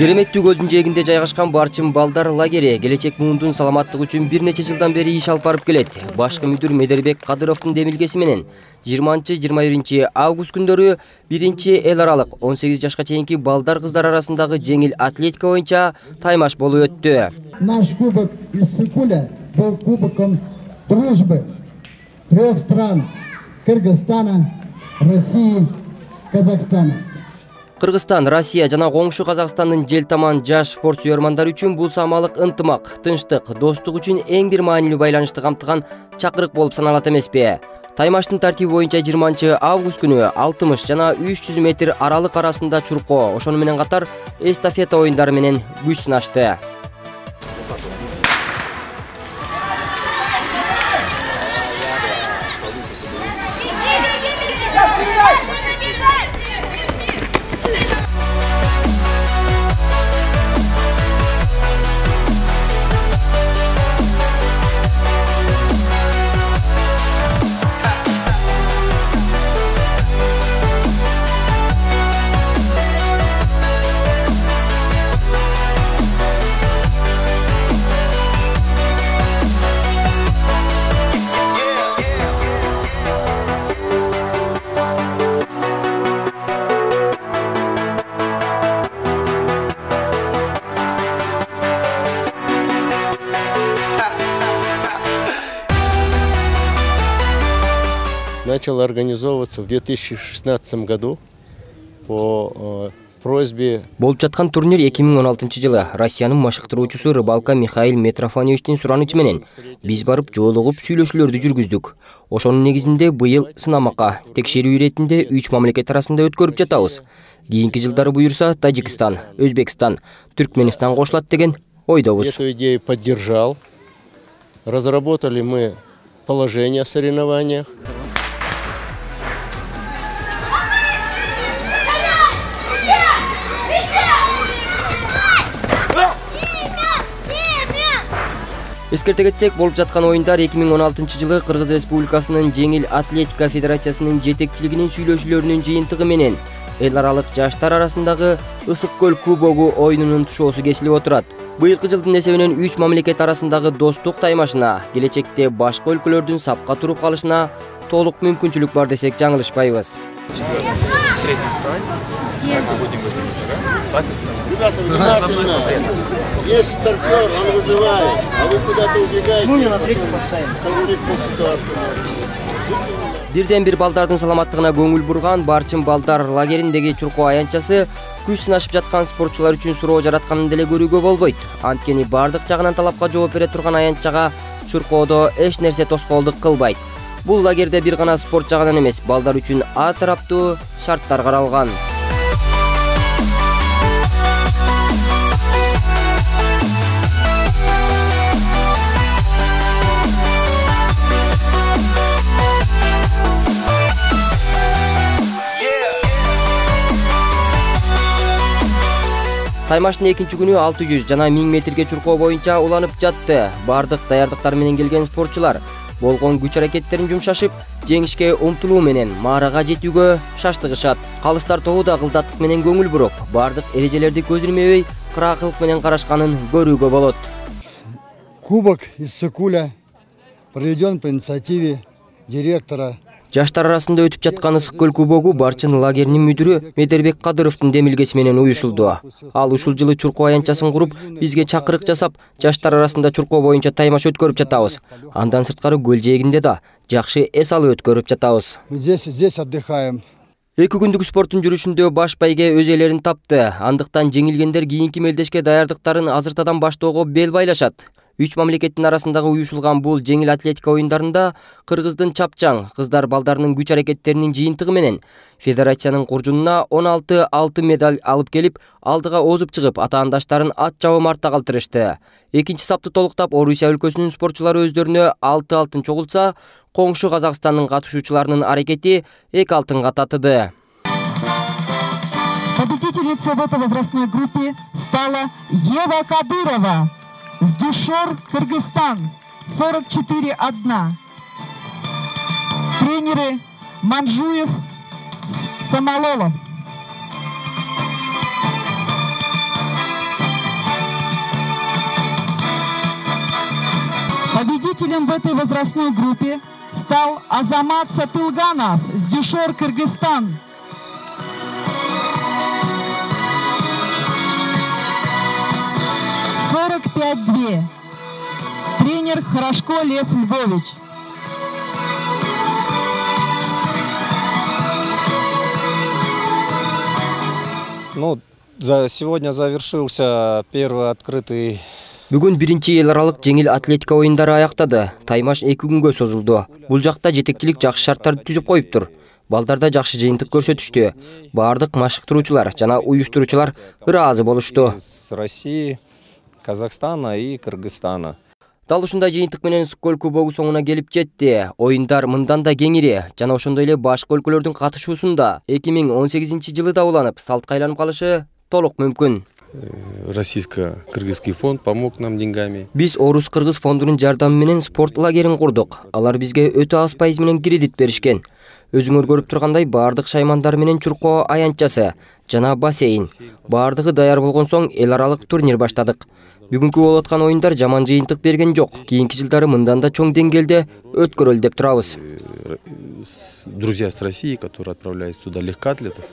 кереметтүү көлдүн жээгинде жайгашкан барчын балдар лагери келечек муундун саламаттыгы үчүн бир нече жылдан бери иш алып барып келет башкы мүдүр медербек кадыровдун демилгеси менен жыйырманчы жыйырма биринчи август күндөрү биринчи эл аралык он сегиз жашка чейинки балдар кыздар арасындагы жеңил атлетика боюнча таймаш болуп өттү наш кубок из сыкуля был кубоком дружбы трех стран кыргызстана россии казахстана. Кыргызстан россия жана коңшу казакстандын желтаман жаш спорт сүйөрмандар үчүн бул самалык ынтымак тынчтык достук үчүн эң бир маанилүү байланышты камтыган чакырык болуп саналат эмеспи. Таймаштын тартиби боюнча жыйырманчы август күнү алтымыш жана үч жүз метр аралык арасында чуркоо ошону менен катар эстафета оюндары менен күч сынашты начал организовываться в 2016 году по э, просьбе болуп жаткан турнир эки миң он алтынчы жылы. Россиянын машыктыруучусу рыбалка михаил митрофановичтин суранычы менен биз барып жолугуп сүйлөшүүлөрдү жүргүздүк ошонун негизинде быйыл сынамакка текшерүү иретинде үч мамлекет арасында өткөрүп жатабыз. Кийинки жылдары буюрса тажикстан өзбекстан түркмөнстан кошулат деген ойдобуз эту идею поддержал. Разработали мы положение о соревнованиях. Эскерте кетсек болуп жаткан оюндар эки миң он алтынчы жылы кыргыз республикасынын жеңил атлетика федерациясынын жетекчилигинин сүйлөшүүлөрүнүн жыйынтыгы менен эл аралык жаштар арасындагы ысык көл кубогу оюнунун тушоосу кесилип отурат быйылкы жылдын эсебинен үч мамлекет арасындагы достук таймашына келечекте башка өлкөлөрдүн сапка туруп калышына толук мүмкүнчүлүк бар десек жаңылышпайбыз. Ребята. Есть стартер, он вызывает, а вы куда-то убегаете. Ну, не на третью поставим. Конфликтная ситуация. бирден бир балдардын саламаттыгына көңүл бурган барчын балдар лагериндеги чуркоо аянтчасы күч сынашып жаткан спортчулар үчүн суроо жаратканын деле көрүүгө болбойт анткени баардык жагынан талапка жооп бере турган аянтчага чуркоодо эч нерсе тоскоолдук кылбайт бул лагерде бир гана спорт жагынан эмес балдар үчүн а тараптуу шарттар каралган таймаштын экинчи күнү алты жүз жана миң метрге чуркоо боюнча уланып жатты. Баардык даярдыктар менен келген спортчулар болгон күч аракеттерин жумшашып жеңишке умтулуу менен маарага жетүүгө шаштыгышат калыстар тобу да кылдаттык менен көңүл буруп баардык эрежелерди көз ирмебей кыраакылык менен карашканын көрүүгө болот. Кубок из сыкуля проведен по инициативе директора жаштар арасында өтүп жаткан ысык көл кубогу барчын лагеринин мүдүрү медербек кадыровдун демилгеси менен уюшулду. Ал ушул жылы чуркоо аянтчасын куруп бизге чакырык жасап жаштар арасында чуркоо боюнча таймаш өткөрүп жатабыз. Андан сырткары көл жээгинде да жакшы эс алып өткөрүп жатабыз. Здесь здесь отдыхаем. Эки күндүк спорттун жүрүшүндө баш байге өз ээлерин тапты. Андыктан жеңилгендер кийинки мелдешке даярдыктарын азыртадан баштоого бел байлашат үч мамлекеттин арасындагы уюшулган бул жеңил атлетика оюндарында кыргыздын чапчаң кыздар балдарынын күч аракеттеринин жыйынтыгы менен федерациянын куржунуна он алты алтын медаль алып келип алдыга озуп чыгып атаандаштарын ат жабым артта калтырышты экинчи сапты толуктап орусия өлкөсүнүн спортчулары өздөрүнө алты алтын чогултса коңшу казакстандын катышуучуларынын аракети эки алтынга татыды Победительницей в этой возрастной группе стала Ева Кадырова. Сдюшор, Кыргызстан, 44-1. Тренеры Манжуев, Самололов. Победителем в этой возрастной группе стал Азамат Сатылганов с Дюшор, Кыргызстан. Тренер Хорошко Лев Львович. Ну, за сегодня завершился первый открытый Бүгүн биринчи эл аралык жеңил атлетика оюндары аяктады. Таймаш 2 күнгө созулду. Бул жакта жетекчилик жакшы шарттарды түзүп коюптур. Балдарда жакшы жыйынтык көрсөтүштү. Бардык машыктыруучулар жана уюштуруучулар ыраазы болушту. с России, Казахстана и Кыргызстана. Дал ушундай жыйынтык менен скол кубогу соңуна келип жетти. Оюндар мындан да кеңири жана ошондой эле башка өлкөлөрдүн катышуусунда 2018 жылы да уланып, салтка айланып калышы толук мүмкүн. Российско-кыргызский фонд помог нам деньгами. Биз Орус Кыргыз фондунун жардамы менен спорт лагерин курдук. Алар бизге өтө аз пайыз менен кредит беришкен. Өзүңөр көрүп тургандай баардык шаймандар менен чуркоо аянтчасы жана бассейн. Баардыгы даяр болгон соң эл аралык турнир баштадык. Бүгүнкү болуп аткан жаман жыйынтык берген жок. Кийинки жылдары мындан да чоң деңгээлде өткөрөлү деп турабыз. С- Друзья с России, которые отправляют туда легкоатлетов,